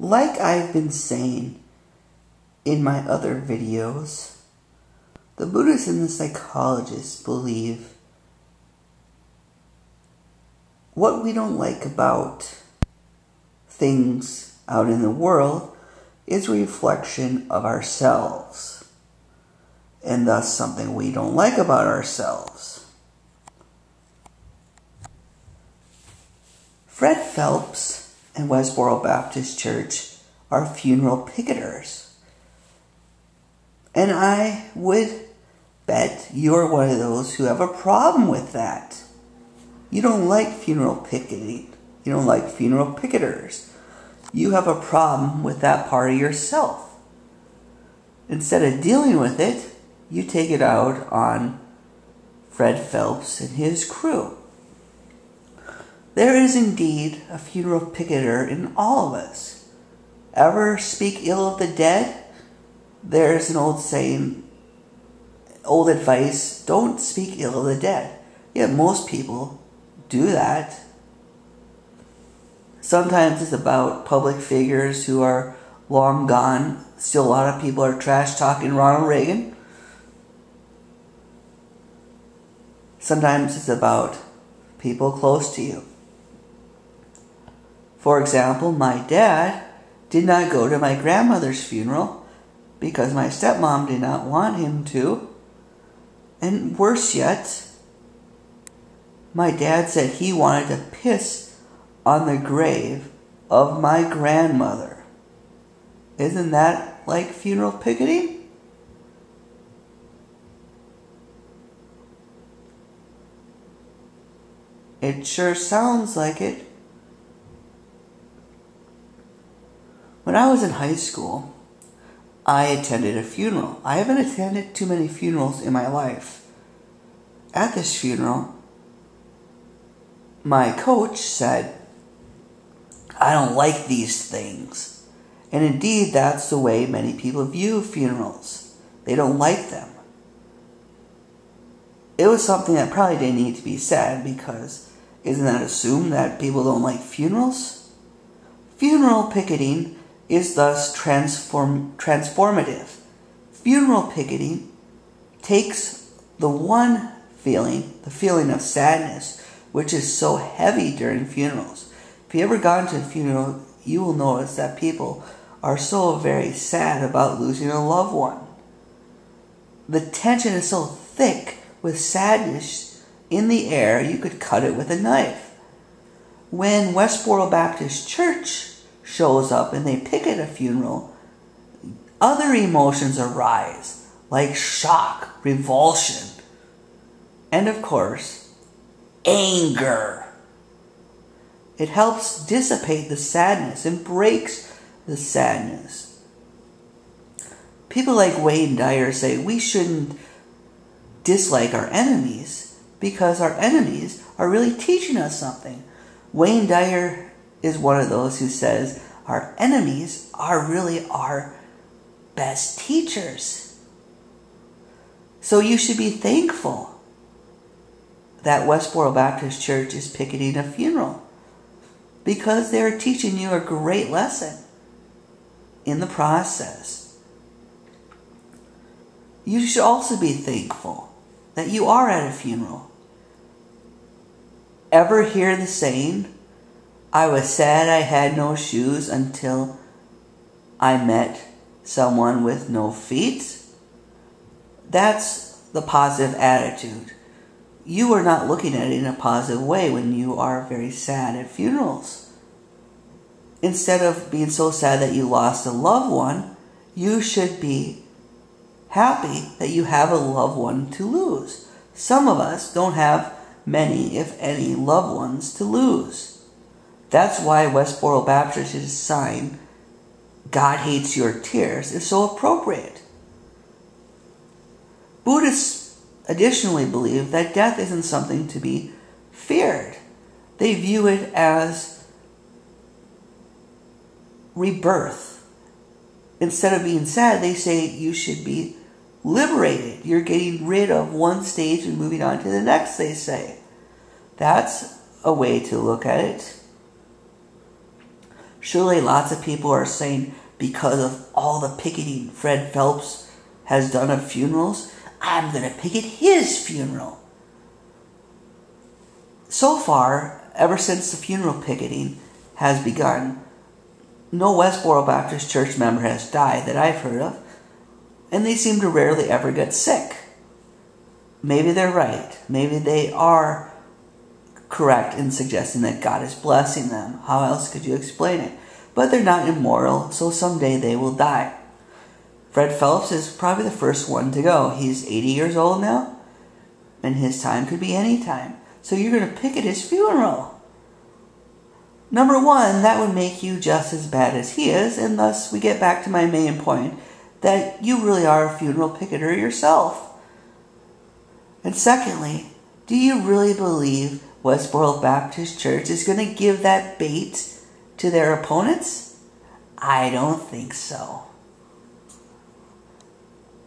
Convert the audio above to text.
Like I've been saying in my other videos, the Buddhists and the psychologists believe what we don't like about things out in the world is a reflection of ourselves, and thus something we don't like about ourselves. Fred Phelps and Westboro Baptist Church are funeral picketers. And I would bet you're one of those who have a problem with that. You don't like funeral picketing. You don't like funeral picketers. You have a problem with that part of yourself. Instead of dealing with it, you take it out on Fred Phelps and his crew. There is indeed a funeral picketer in all of us. Ever speak ill of the dead? There's an old saying, old advice don't speak ill of the dead. Yet most people do that. Sometimes it's about public figures who are long gone. Still, a lot of people are trash talking Ronald Reagan. Sometimes it's about people close to you. For example, my dad did not go to my grandmother's funeral because my stepmom did not want him to. And worse yet, my dad said he wanted to piss on the grave of my grandmother. Isn't that like funeral picketing? It sure sounds like it. When I was in high school, I attended a funeral. I haven't attended too many funerals in my life. At this funeral, my coach said, I don't like these things. And indeed, that's the way many people view funerals. They don't like them. It was something that probably didn't need to be said because isn't that assumed that people don't like funerals? Funeral picketing is thus transform, transformative. Funeral picketing takes the one feeling, the feeling of sadness, which is so heavy during funerals. If you ever gone to a funeral, you will notice that people are so very sad about losing a loved one. The tension is so thick with sadness in the air, you could cut it with a knife. When Westboro Baptist Church shows up and they picket a funeral, other emotions arise, like shock, revulsion, and of course, anger. It helps dissipate the sadness and breaks the sadness. People like Wayne Dyer say we shouldn't dislike our enemies because our enemies are really teaching us something. Wayne Dyer is one of those who says our enemies are really our best teachers. So you should be thankful that Westboro Baptist Church is picketing a funeral because they're teaching you a great lesson in the process. You should also be thankful that you are at a funeral. Ever hear the saying, I was sad I had no shoes until I met someone with no feet? That's the positive attitude. You are not looking at it in a positive way when you are very sad at funerals. Instead of being so sad that you lost a loved one, you should be happy that you have a loved one to lose. Some of us don't have many, if any, loved ones to lose. That's why Westboro Baptist's sign, God hates your tears, is so appropriate. Buddhists additionally believe that death isn't something to be feared. They view it as rebirth. Instead of being sad, they say you should be liberated. You're getting rid of one stage and moving on to the next, they say. That's a way to look at it. Surely lots of people are saying because of all the picketing Fred Phelps has done of funerals, I'm going to picket his funeral. So far, ever since the funeral picketing has begun, no Westboro Baptist Church member has died that I've heard of, and they seem to rarely ever get sick. Maybe they're right. Maybe they are correct in suggesting that God is blessing them. How else could you explain it? But they're not immortal, so someday they will die. Fred Phelps is probably the first one to go. He's 80 years old now, and his time could be any time. So you're going to picket his funeral. Number one, that would make you just as bad as he is, and thus we get back to my main point that you really are a funeral picketer yourself. And secondly, do you really believe Westboro Baptist Church is going to give that bait to their opponents? I don't think so.